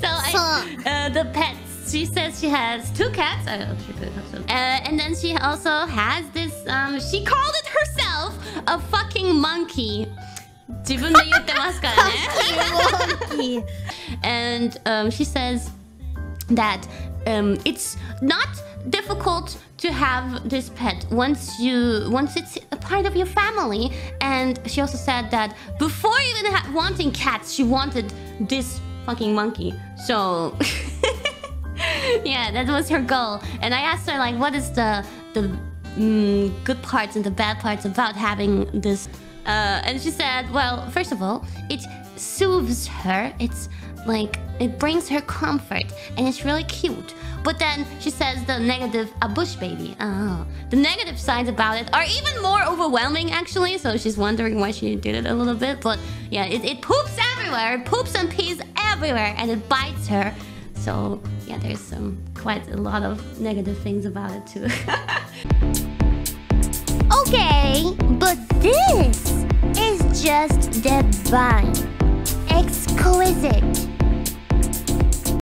so I, uh, the pets. She says she has two cats. Uh, and then she also has this. Um, she called it herself a fucking monkey. 自分で言ってますからね。and um, she says that um, it's not difficult to have this pet once you once it's a part of your family and she also said that before even wanting cats she wanted this fucking monkey so yeah that was her goal and i asked her like what is the the mm, good parts and the bad parts about having this uh, and she said well first of all it soothes her it's like it brings her comfort and it's really cute but then she says the negative, a bush baby. Oh. The negative sides about it are even more overwhelming, actually. So she's wondering why she did it a little bit. But yeah, it, it poops everywhere. It poops and pees everywhere. And it bites her. So yeah, there's some quite a lot of negative things about it too. okay, but this is just divine. Exquisite